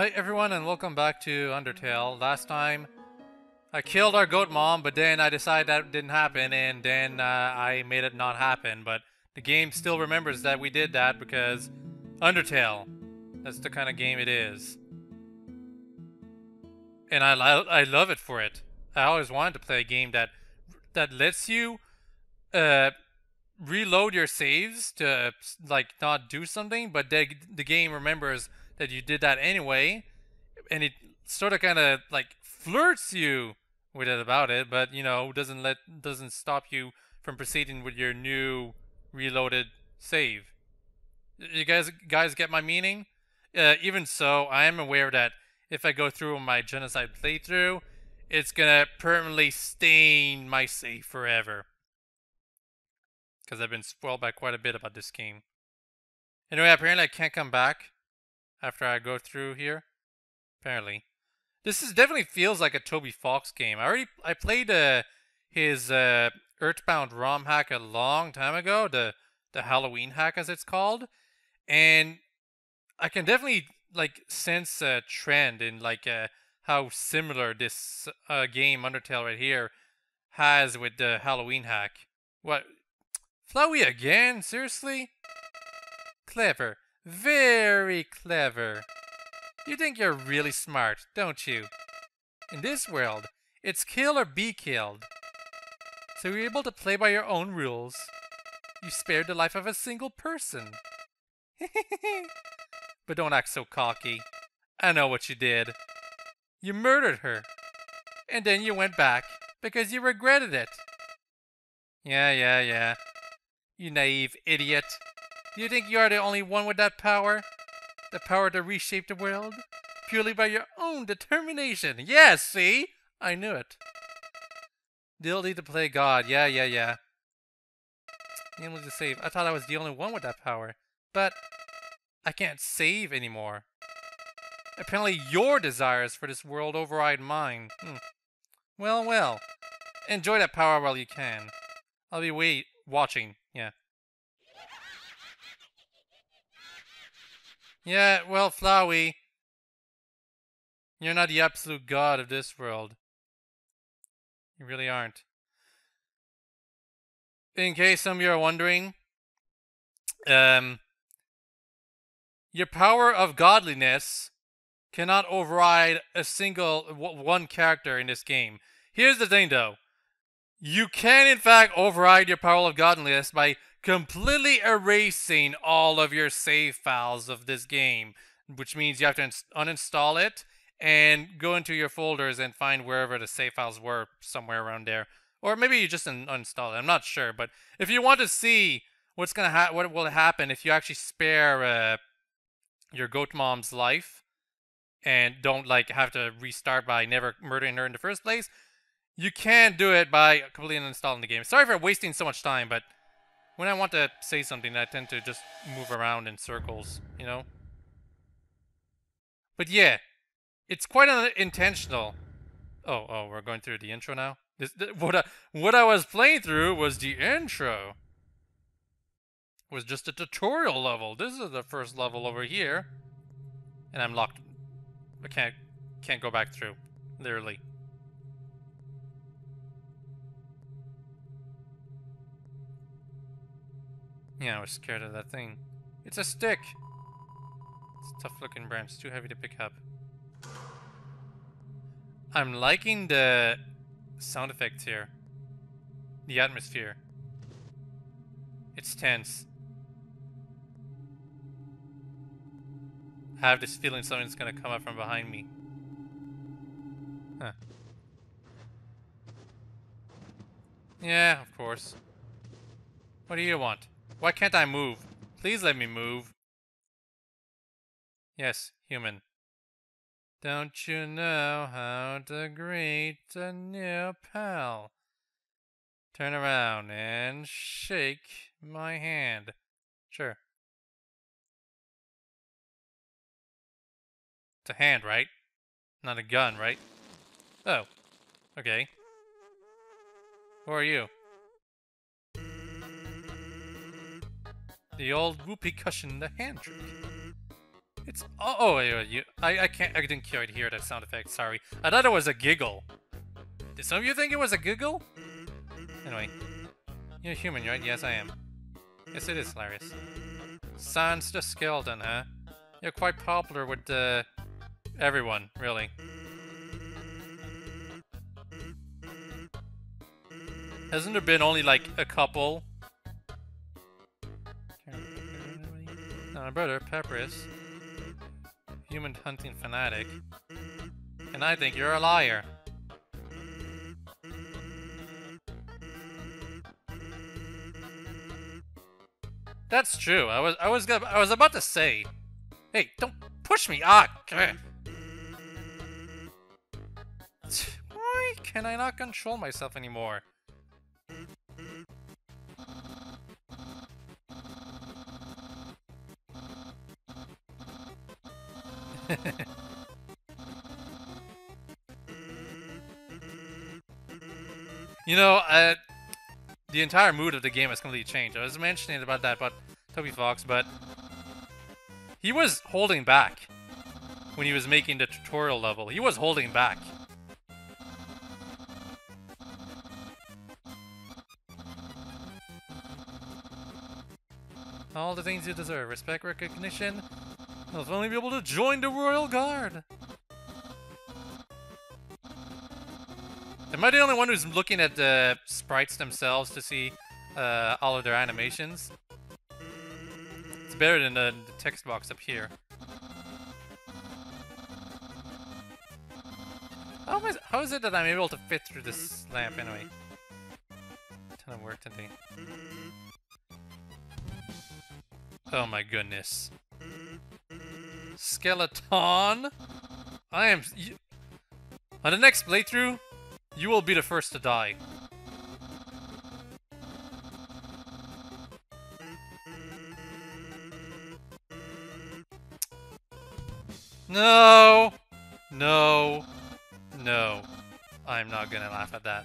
Hi everyone and welcome back to Undertale. Last time I killed our goat mom, but then I decided that didn't happen and then uh, I made it not happen. But the game still remembers that we did that because Undertale, that's the kind of game it is. And I, I love it for it. I always wanted to play a game that that lets you uh, reload your saves to like not do something, but the, the game remembers that you did that anyway, and it sort of kind of like flirts you with it about it, but you know doesn't let doesn't stop you from proceeding with your new reloaded save. You guys guys get my meaning? Uh, even so, I am aware that if I go through my genocide playthrough, it's gonna permanently stain my save forever. Because I've been spoiled by quite a bit about this game. Anyway, apparently I can't come back after I go through here. Apparently. This is definitely feels like a Toby Fox game. I already I played uh, his uh, Earthbound ROM hack a long time ago, the the Halloween hack as it's called, and I can definitely like sense a trend in like uh, how similar this uh, game Undertale right here has with the Halloween hack. What? Flowey again? Seriously? Clever. Very clever. You think you're really smart, don't you? In this world, it's kill or be killed. So you're able to play by your own rules. You spared the life of a single person. but don't act so cocky. I know what you did. You murdered her. And then you went back because you regretted it. Yeah, yeah, yeah. You naive idiot. Do you think you are the only one with that power? The power to reshape the world? Purely by your own determination. Yes, see? I knew it. The ability to play God. Yeah, yeah, yeah. Ability to save. I thought I was the only one with that power. But I can't save anymore. Apparently your desires for this world override mine. Hmm. Well, well. Enjoy that power while you can. I'll be wait watching. Yeah. Well, Flowey, you're not the absolute god of this world. You really aren't. In case some of you are wondering, um, your power of godliness cannot override a single one character in this game. Here's the thing, though. You can, in fact, override your power of godliness by completely erasing all of your save files of this game, which means you have to uninstall it and go into your folders and find wherever the save files were somewhere around there. Or maybe you just uninstall it. I'm not sure, but if you want to see what's gonna ha- what will happen if you actually spare uh, your goat mom's life and don't like have to restart by never murdering her in the first place, you can do it by completely uninstalling the game. Sorry for wasting so much time, but when I want to say something, I tend to just move around in circles, you know? But yeah, it's quite unintentional. Oh, oh, we're going through the intro now? This, th what, I, what I was playing through was the intro. was just a tutorial level. This is the first level over here. And I'm locked. I can't, can't go back through. Literally. Yeah, I was scared of that thing. It's a stick! It's a tough looking branch, too heavy to pick up. I'm liking the sound effects here. The atmosphere. It's tense. I have this feeling something's gonna come up from behind me. Huh. Yeah, of course. What do you want? Why can't I move? Please let me move. Yes, human. Don't you know how to greet a new pal? Turn around and shake my hand. Sure. It's a hand, right? Not a gun, right? Oh. Okay. Who are you? The old whoopee cushion, in the hand. It's oh, oh you. I I can't. I didn't quite hear that sound effect. Sorry. I thought it was a giggle. Did some of you think it was a giggle? Anyway, you're human, right? Yes, I am. Yes, it is hilarious. Sans the skeleton, huh? You're quite popular with uh, everyone, really. Hasn't there been only like a couple? My brother, Papyrus, human hunting fanatic, and I think you're a liar. That's true. I was I was gonna, I was about to say, hey, don't push me. Ah, why can I not control myself anymore? you know, the entire mood of the game has completely changed. I was mentioning about that but Toby Fox, but he was holding back when he was making the tutorial level. He was holding back. All the things you deserve. Respect, recognition. I'll finally be able to join the Royal Guard. Am I the only one who's looking at the sprites themselves to see uh, all of their animations? It's better than the, the text box up here. How is, how is it that I'm able to fit through this lamp anyway? Ton of work today. Oh my goodness. Skeleton! I am... You, on the next playthrough, you will be the first to die. No! No! No. I'm not gonna laugh at that.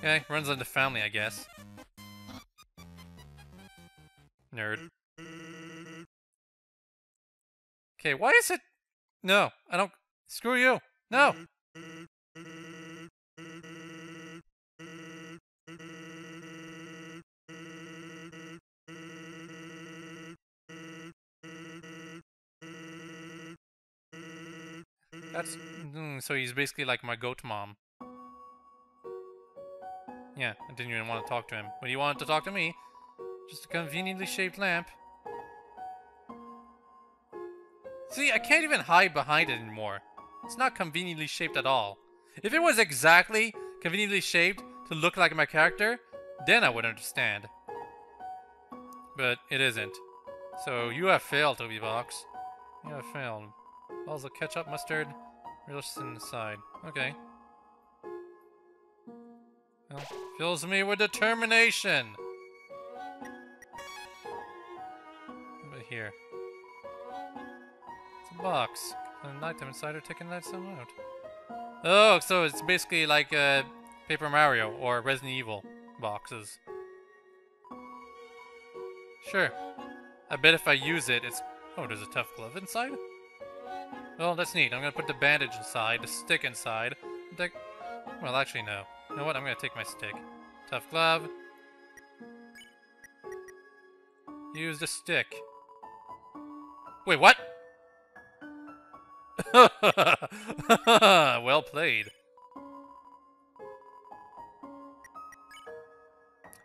Okay, runs in the family, I guess. Nerd. Okay, why is it... No, I don't... Screw you! No! That's... Mm, so he's basically like my goat mom. Yeah, I didn't even want to talk to him. But he wanted to talk to me. Just a conveniently shaped lamp. See, I can't even hide behind it anymore. It's not conveniently shaped at all. If it was exactly conveniently shaped to look like my character, then I would understand. But it isn't. So you have failed, Toby Box. You have failed. Balls of ketchup, mustard, relish inside. Okay. Well, fills me with determination. Over here box. An item inside or taking that some out. Oh, so it's basically like uh, Paper Mario or Resident Evil boxes. Sure. I bet if I use it, it's... Oh, there's a tough glove inside? Well, that's neat. I'm gonna put the bandage inside, the stick inside. Take... Well, actually, no. You know what? I'm gonna take my stick. Tough glove. Use the stick. Wait, what? well played.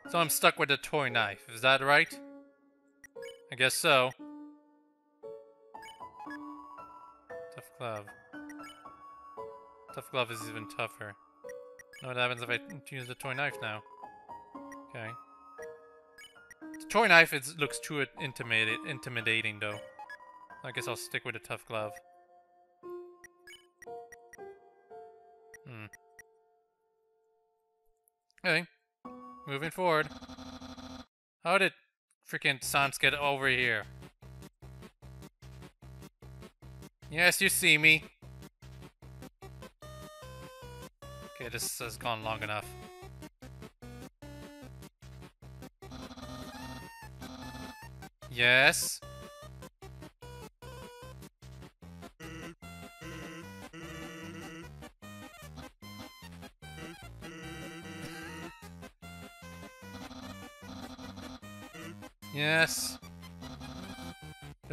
So I'm stuck with a toy knife, is that right? I guess so. Tough glove. Tough glove is even tougher. Know what happens if I use the toy knife now? Okay. The toy knife is, looks too intimidating though. I guess I'll stick with a tough glove. Moving forward. How did freaking Sans get over here? Yes, you see me. Okay, this has gone long enough. Yes.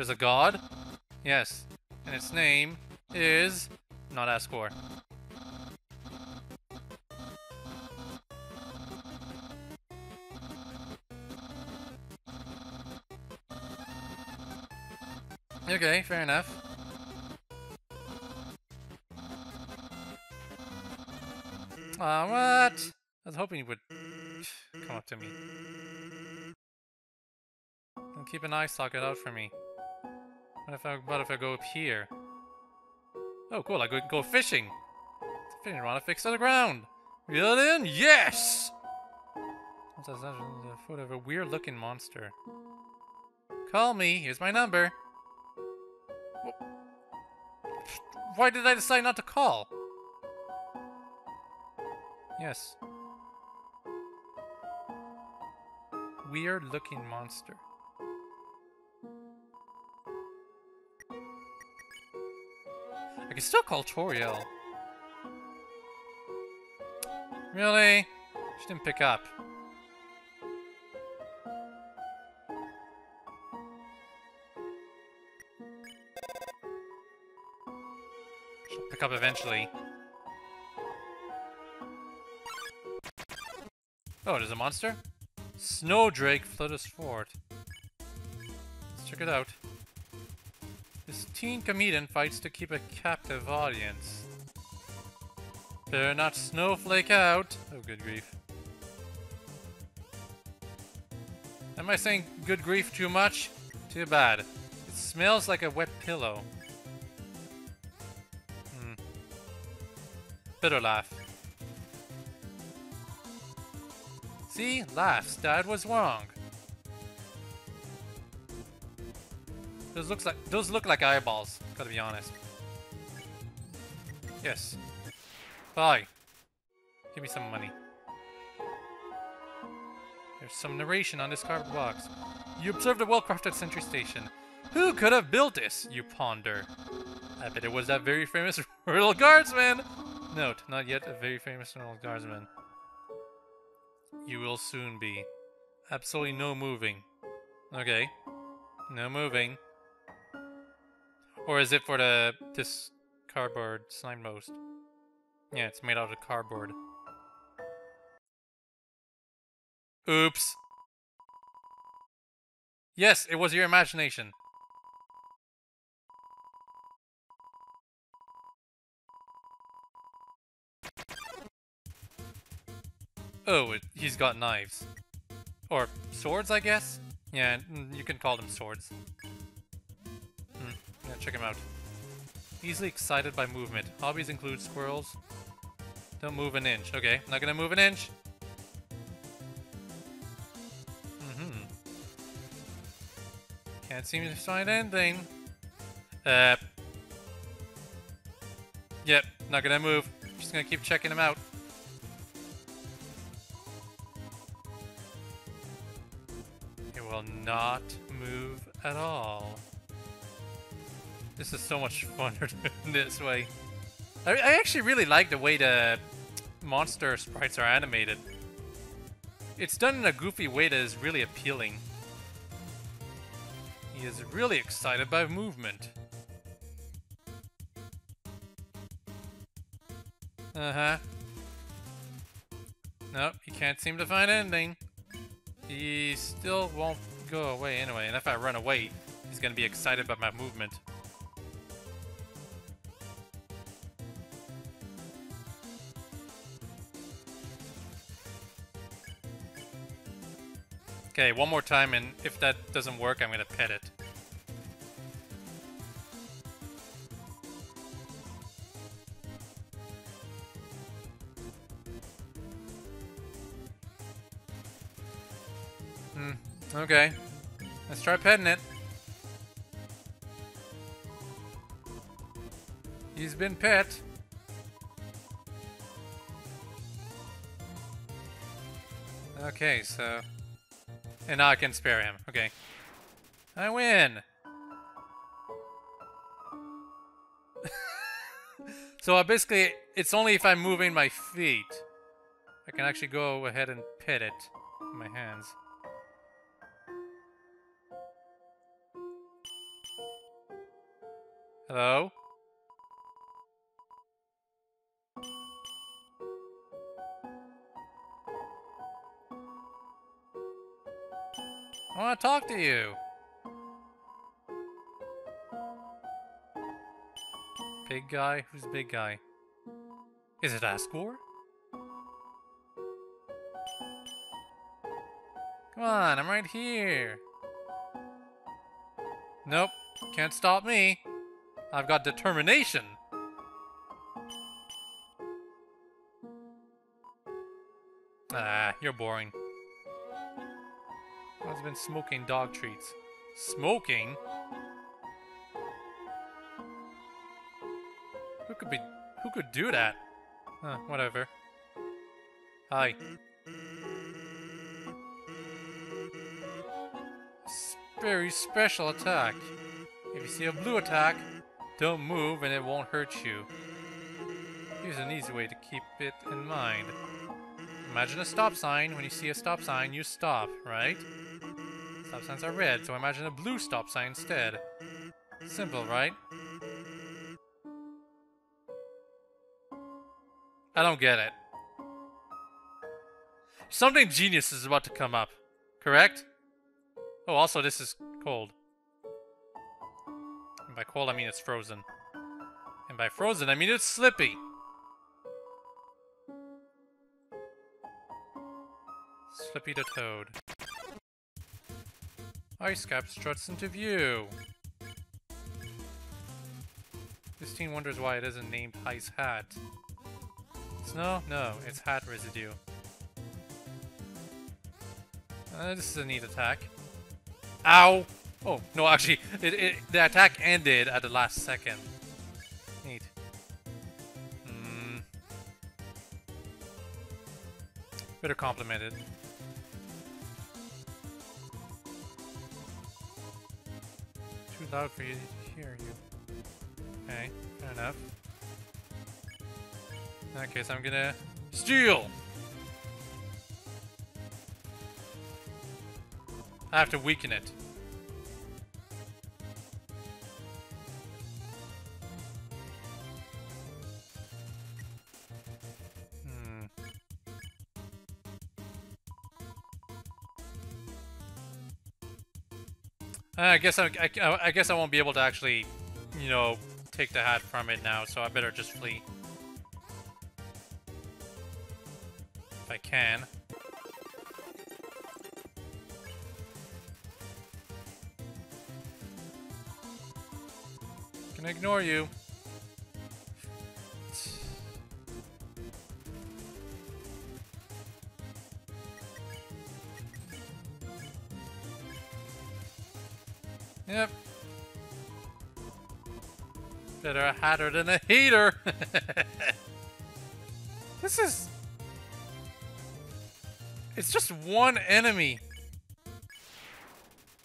There's a god? Yes. And its name is not Asgore. Okay, fair enough. Aw, uh, what? I was hoping he would come up to me. And keep an eye socket out for me. What if I, what if I go up here? Oh, cool, I go, go fishing. It's a Fishing rod fixed to the ground. Reel it in? Yes! That's the foot of a weird looking monster. Call me, here's my number. Why did I decide not to call? Yes. Weird looking monster. Can still call Toriel. Really? She didn't pick up. She'll pick up eventually. Oh, there's a monster? Snowdrake Floodus Fort. Let's check it out. This teen comedian fights to keep a captive audience. Better not snowflake out. Oh, good grief. Am I saying good grief too much? Too bad. It smells like a wet pillow. Hmm. Bitter laugh. See? Laughs. Dad was wrong. Those looks like those look like eyeballs, gotta be honest. Yes. Bye. Give me some money. There's some narration on this cardboard box. You observed a well-crafted sentry station. Who could have built this, you ponder? I bet it was that very famous Royal Guardsman! Note, not yet a very famous Royal guardsman. You will soon be. Absolutely no moving. Okay. No moving. Or is it for the this cardboard signpost? Yeah, it's made out of cardboard. Oops. Yes, it was your imagination. Oh, it, he's got knives. Or swords, I guess? Yeah, you can call them swords. Check him out. Easily excited by movement. Hobbies include squirrels. Don't move an inch. Okay, not gonna move an inch. Mm-hmm. Can't seem to find anything. Uh. Yep, not gonna move. Just gonna keep checking him out. It will not move at all. This is so much funner this way. I, I actually really like the way the monster sprites are animated. It's done in a goofy way that is really appealing. He is really excited by movement. Uh-huh. Nope, he can't seem to find anything. He still won't go away anyway, and if I run away, he's gonna be excited by my movement. Okay, one more time, and if that doesn't work, I'm gonna pet it. Hmm, Okay. Let's try petting it. He's been pet. Okay, so... And now I can spare him. Okay. I win! so uh, basically, it's only if I'm moving my feet. I can actually go ahead and pit it in my hands. Hello? I want to talk to you. Big guy? Who's big guy? Is it Asgore? Come on, I'm right here. Nope, can't stop me. I've got determination. Ah, you're boring. I've been smoking dog treats. Smoking? Who could be... Who could do that? Huh, whatever. Hi. Very special attack. If you see a blue attack, don't move and it won't hurt you. Here's an easy way to keep it in mind. Imagine a stop sign. When you see a stop sign, you stop, right? Stop signs are red, so imagine a blue stop sign instead. Simple, right? I don't get it. Something genius is about to come up, correct? Oh, also this is cold. And by cold, I mean it's frozen. And by frozen, I mean it's slippy. Slippy the Toad. Ice Cap struts into view. This teen wonders why it isn't named Ice Hat. Snow? No, it's hat residue. Uh, this is a neat attack. Ow! Oh, no, actually, it, it, the attack ended at the last second. Neat. Hmm. Better complimented. Too loud for you to hear you. Okay, fair enough. In that case, I'm gonna steal. I have to weaken it. Uh, I guess I, I, I guess I won't be able to actually, you know, take the hat from it now, so I better just flee. If I can. Can I ignore you. Hatter than a heater. this is... It's just one enemy.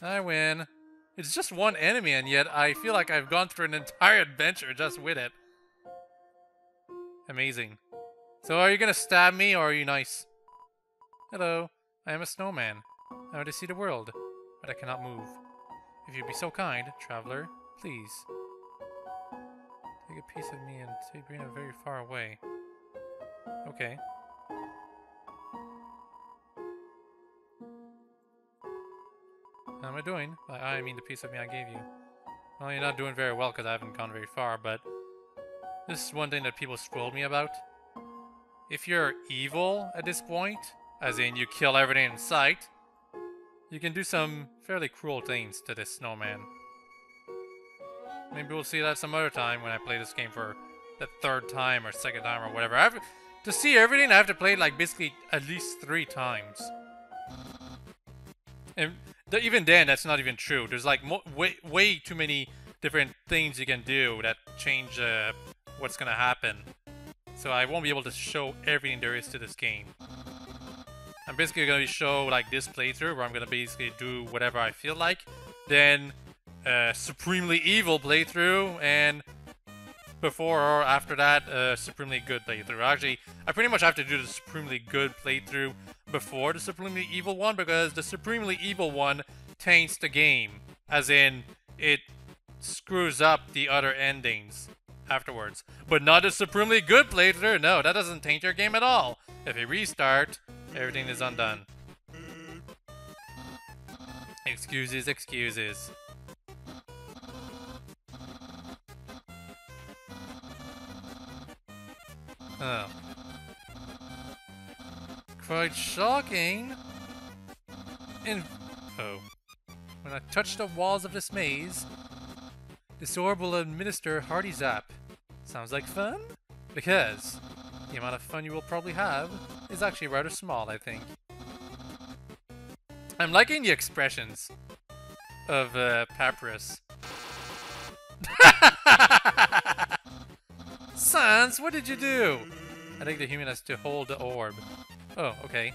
I win. It's just one enemy, and yet I feel like I've gone through an entire adventure just with it. Amazing. So are you gonna stab me, or are you nice? Hello, I am a snowman. I want to see the world, but I cannot move. If you'd be so kind, traveler, please. Piece of me and Sabrina very far away. Okay. How am I doing? I mean the piece of me I gave you. Well, you're not doing very well because I haven't gone very far, but this is one thing that people scold me about. If you're evil at this point, as in you kill everything in sight, you can do some fairly cruel things to this snowman. Maybe we'll see that some other time when I play this game for the third time or second time or whatever. I have, to see everything, I have to play like basically at least three times. And th even then, that's not even true. There's like way, way too many different things you can do that change uh, what's gonna happen. So I won't be able to show everything there is to this game. I'm basically gonna show like this playthrough where I'm gonna basically do whatever I feel like, then uh, Supremely Evil playthrough, and before or after that, uh, Supremely Good playthrough. Actually, I pretty much have to do the Supremely Good playthrough before the Supremely Evil one because the Supremely Evil one taints the game, as in it screws up the other endings afterwards. But not a Supremely Good playthrough. No, that doesn't taint your game at all. If you restart, everything is undone. Excuses, excuses. Oh. Quite shocking. In oh. When I touch the walls of this maze, this orb will administer Hearty Zap. Sounds like fun? Because the amount of fun you will probably have is actually rather small, I think. I'm liking the expressions of uh, Papyrus. Sans, what did you do? I think the human has to hold the orb. Oh, okay.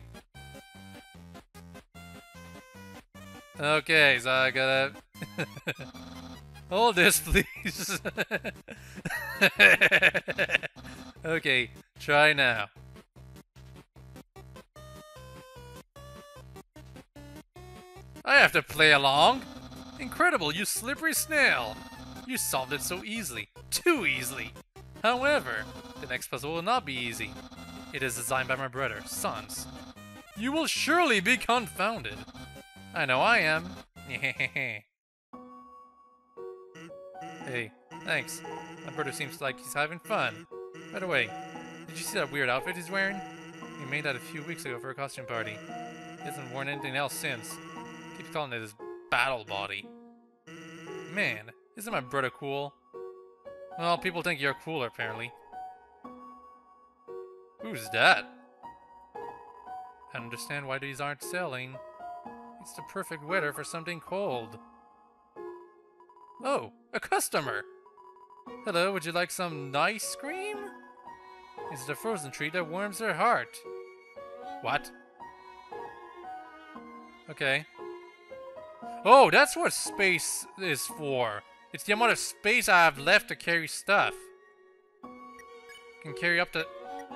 Okay, so I gotta... hold this, please. okay, try now. I have to play along! Incredible, you slippery snail! You solved it so easily. Too easily! However, the next puzzle will not be easy. It is designed by my brother, Sans. You will surely be confounded. I know I am. hey, thanks. My brother seems like he's having fun. By the way, did you see that weird outfit he's wearing? He made that a few weeks ago for a costume party. He hasn't worn anything else since. Keeps calling it his battle body. Man, isn't my brother cool? Well, people think you're cooler, apparently. Who's that? I understand why these aren't selling. It's the perfect weather for something cold. Oh, a customer! Hello, would you like some nice cream? It's the frozen treat that warms their heart. What? Okay. Oh, that's what space is for. It's the amount of space I have left to carry stuff. Can carry up to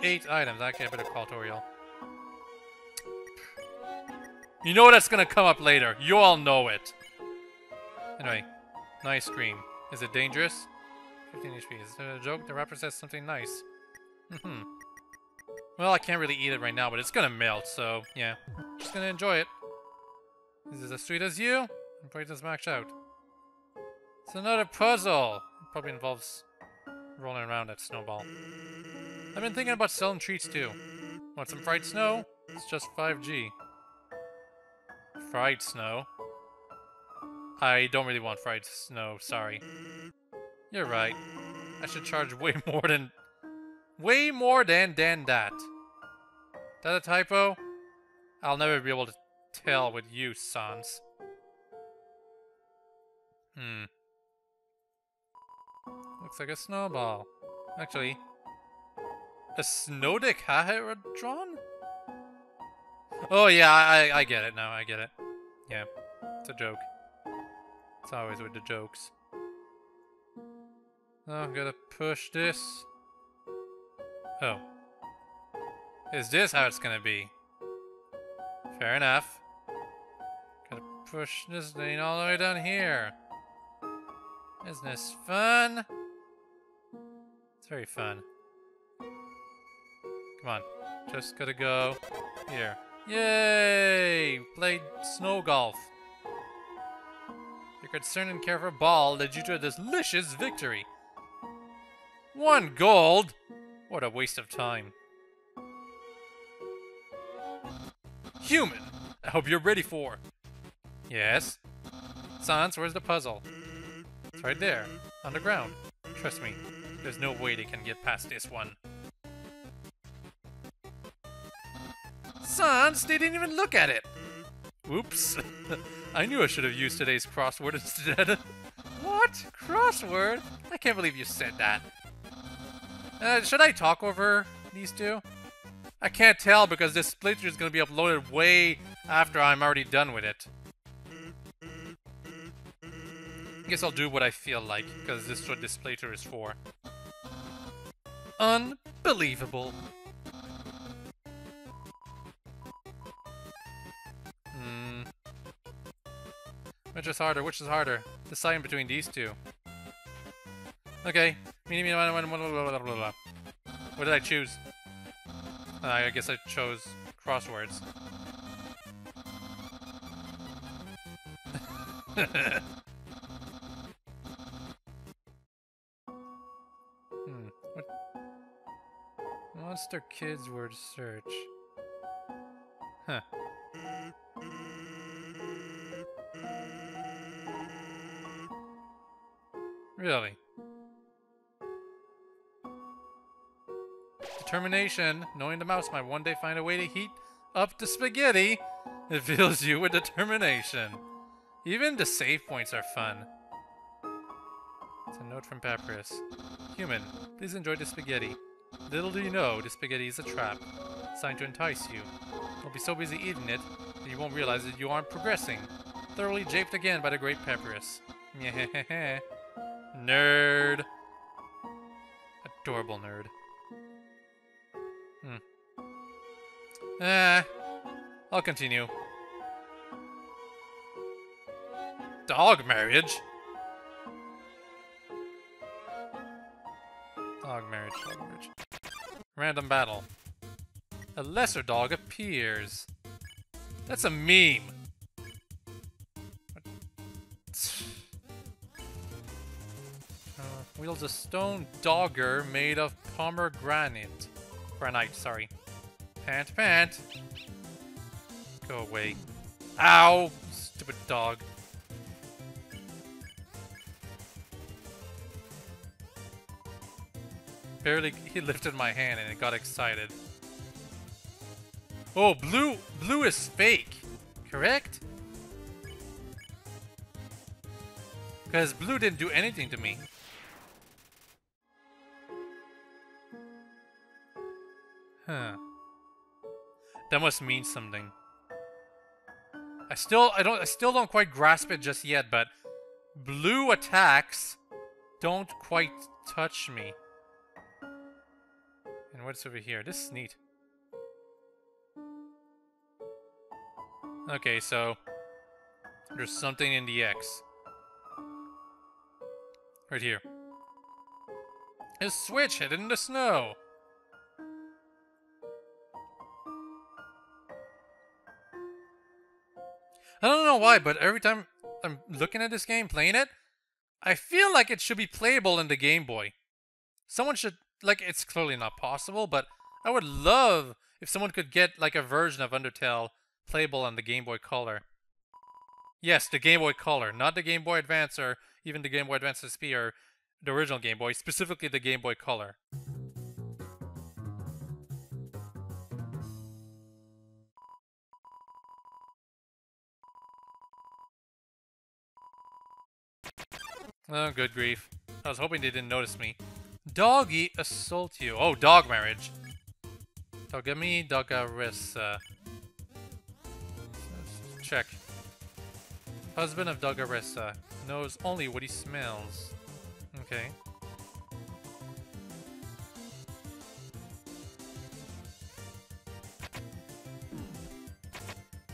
eight items. Okay, I better call Toriel. You know that's gonna come up later. You all know it. Anyway, nice cream. Is it dangerous? 15 HP. Is it a joke? The wrapper says something nice. hmm. Well, I can't really eat it right now, but it's gonna melt, so yeah. Just gonna enjoy it. Is it as sweet as you? I'm afraid it's maxed out. It's another puzzle. It probably involves rolling around that snowball. I've been thinking about selling treats too. Want some fried snow? It's just 5G. Fried snow? I don't really want fried snow, sorry. You're right. I should charge way more than... Way more than, than that. That a typo? I'll never be able to tell with you, Sans. Hmm. Looks like a snowball. Actually, a Snowdecahedron? Oh yeah, I, I get it now, I get it. Yeah, it's a joke. It's always with the jokes. Oh, I'm gonna push this. Oh. Is this how it's gonna be? Fair enough. Gotta push this thing all the way down here. Isn't this fun? Very fun. Come on. Just gotta go here. Yay! Played snow golf. Your concern and care for ball led you to a delicious victory. One gold? What a waste of time. Human! I hope you're ready for... Yes? Sans, where's the puzzle? It's right there, on the ground. Trust me, there's no way they can get past this one. Sans, they didn't even look at it! Oops. I knew I should have used today's crossword instead. what? Crossword? I can't believe you said that. Uh, should I talk over these two? I can't tell because this playthrough is going to be uploaded way after I'm already done with it. Guess I'll do what I feel like, because this is what this playthrough is for. Unbelievable. Hmm. Which is harder? Which is harder? Deciding between these two. Okay. What did I choose? Uh, I guess I chose crosswords. Monster Kids word search. Huh. Really? Determination. Knowing the mouse might one day find a way to heat up the spaghetti. It fills you with determination. Even the save points are fun. It's a note from Papyrus. Human, please enjoy the spaghetti. Little do you know, the spaghetti is a trap, designed to entice you. You'll be so busy eating it that you won't realize that you aren't progressing. Thoroughly japed again by the great Papyrus. nerd. Adorable nerd. Hmm. Eh, I'll continue. Dog marriage? Dog marriage, dog marriage. Random battle. A lesser dog appears. That's a meme. Uh, wields a stone dogger made of pomegranate. Granite, sorry. Pant, pant. Go away. Ow! Stupid dog. Barely, he lifted my hand and it got excited. Oh, blue, blue is fake, correct? Because blue didn't do anything to me. Huh. That must mean something. I still, I don't, I still don't quite grasp it just yet, but blue attacks don't quite touch me. And what's over here? This is neat. Okay, so there's something in the X. Right here. His switch hid in the snow. I don't know why, but every time I'm looking at this game, playing it, I feel like it should be playable in the Game Boy. Someone should like it's clearly not possible, but I would love if someone could get like a version of Undertale playable on the Game Boy Color. Yes, the Game Boy Color, not the Game Boy Advance or even the Game Boy Advance SP or the original Game Boy, specifically the Game Boy Color. Oh, good grief. I was hoping they didn't notice me. Doggy assault you. Oh, dog marriage. Dogamy Dogaressa. Check. Husband of Dogaressa. Knows only what he smells. Okay.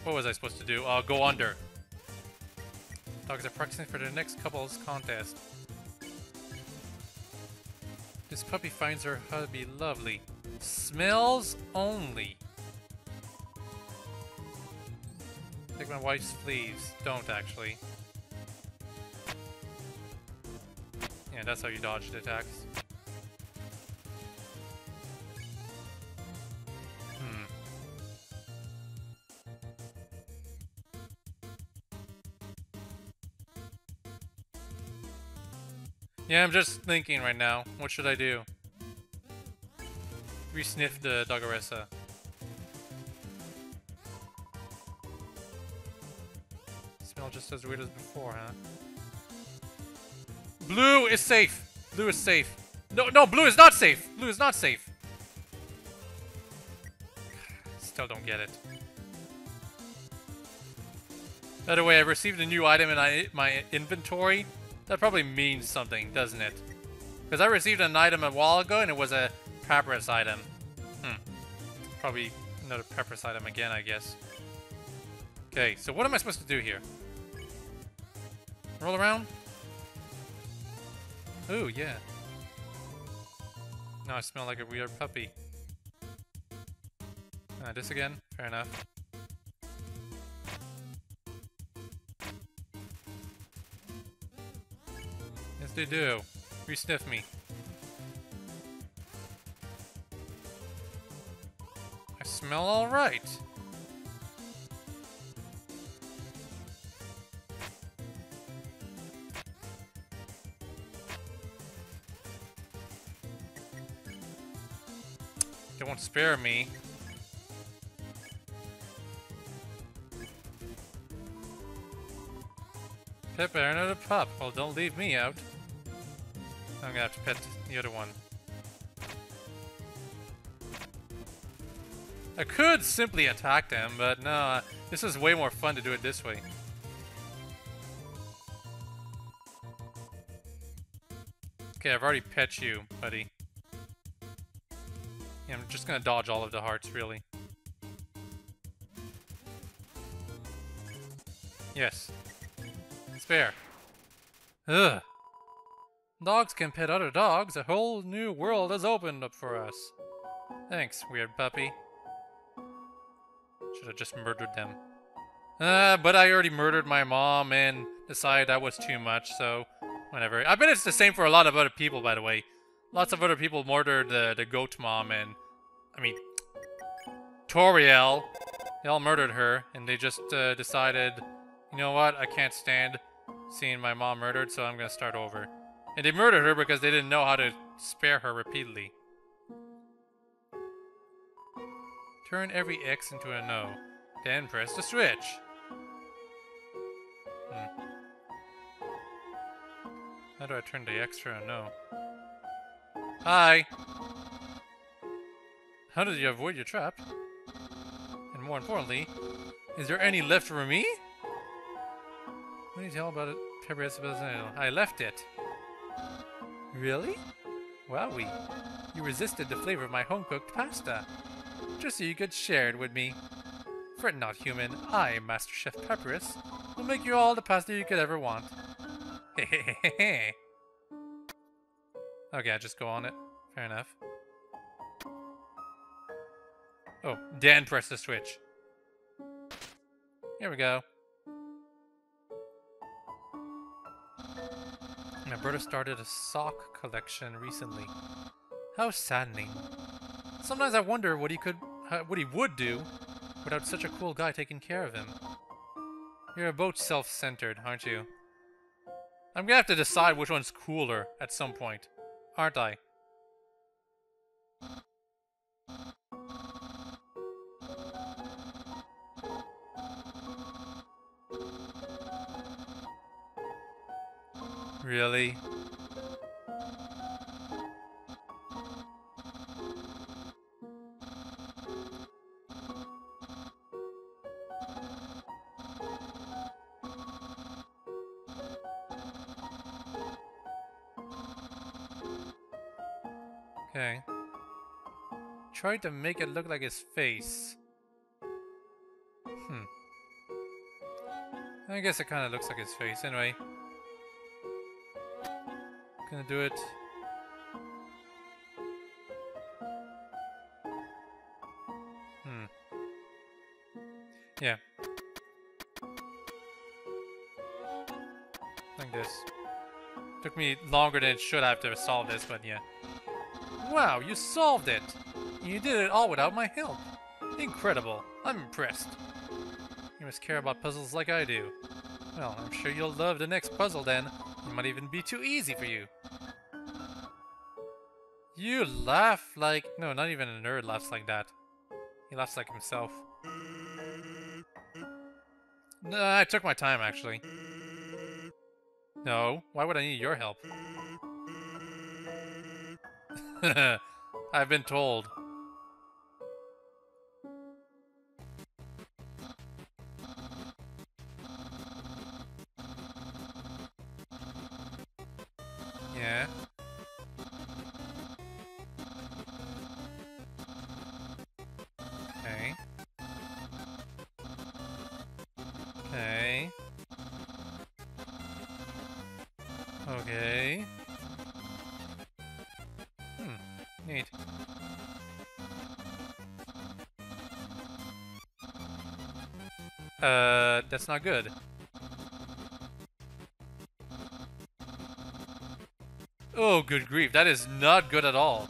What was I supposed to do? Uh, go under. Dogs are practicing for their next couples contest. This puppy finds her hubby lovely. Smells only. Take my wife's fleas. Don't, actually. Yeah, that's how you dodge the attacks. Yeah, I'm just thinking right now. What should I do? Re-sniff the Dogaressa. Smell just as weird as before, huh? Blue is safe! Blue is safe. No, no, blue is not safe! Blue is not safe! Still don't get it. By the way, I received a new item in my inventory That probably means something, doesn't it? Because I received an item a while ago and it was a Papyrus item. Hmm. Probably another Papyrus item again, I guess. Okay, so what am I supposed to do here? Roll around? Ooh, yeah. Now I smell like a weird puppy. Uh, this again? Fair enough. They do. Re-sniff me. I smell alright. They won't spare me. Pip, another pup. Well, don't leave me out. Gonna have to pet the other one. I could simply attack them, but no, this is way more fun to do it this way. Okay, I've already pet you, buddy. Yeah, I'm just gonna dodge all of the hearts, really. Yes. Spare. Ugh. Dogs can pet other dogs. A whole new world has opened up for us. Thanks, weird puppy. Should have just murdered them. Uh, but I already murdered my mom and decided that was too much, so whatever. I bet it's the same for a lot of other people, by the way. Lots of other people murdered the, the goat mom and... I mean... Toriel. They all murdered her, and they just uh, decided, you know what, I can't stand seeing my mom murdered, so I'm gonna start over. And they murdered her because they didn't know how to spare her repeatedly. Turn every X into a no. Then press the switch. Hmm. How do I turn the X to a no? Hi! How did you avoid your trap? And more importantly, is there any left for me? What do you tell about it? I left it. Really? Wowie. You resisted the flavor of my home-cooked pasta. Just so you could share it with me. Fret not, human. I, Master Chef Papyrus, will make you all the pasta you could ever want. Hehehehe. okay, I just go on it. Fair enough. Oh, Dan pressed the switch. Here we go. Alberta started a sock collection recently. How saddening. Sometimes I wonder what he could, uh, what he would do without such a cool guy taking care of him. You're both self-centered, aren't you? I'm gonna have to decide which one's cooler at some point, aren't I? Really? Okay. Try to make it look like his face. Hmm. I guess it kind of looks like his face. Anyway. Gonna do it. Hmm. Yeah. Like this. Took me longer than it should have to solve this, but yeah. Wow, you solved it! You did it all without my help. Incredible. I'm impressed. You must care about puzzles like I do. Well, I'm sure you'll love the next puzzle then. It might even be too easy for you. You laugh like... No, not even a nerd laughs like that. He laughs like himself. No, I took my time, actually. No, why would I need your help? I've been told. Yeah. Okay. Okay. Okay. Hmm, neat. Uh, that's not good. Oh, good grief. That is not good at all.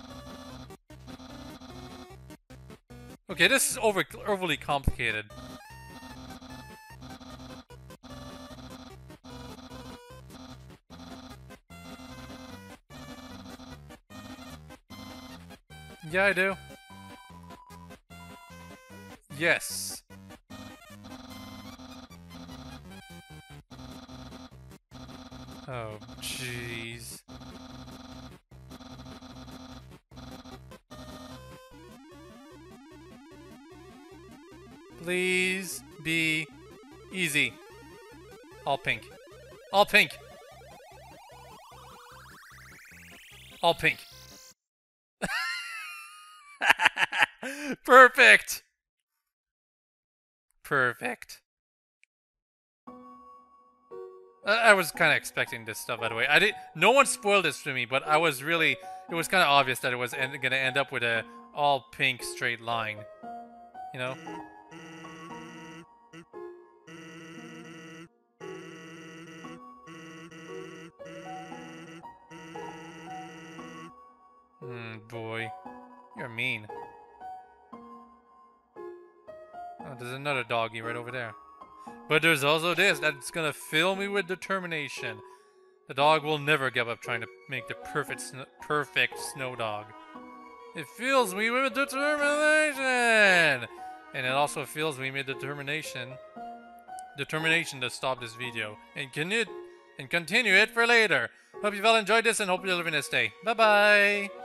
Okay, this is over overly complicated. Yeah, I do. Yes. Please be easy. All pink. All pink. All pink. Perfect. Perfect. I was kind of expecting this stuff, by the way. I did. No one spoiled this for me, but I was really. It was kind of obvious that it was going to end up with a all pink straight line. You know. Mm. Boy. You're mean. Oh, there's another doggy right over there. But there's also this that's gonna fill me with determination. The dog will never give up trying to make the perfect, sn perfect snow dog. It fills me with determination, and it also fills me with determination, determination to stop this video and can it and continue it for later. Hope you've all enjoyed this and hope you're living this day. Bye bye.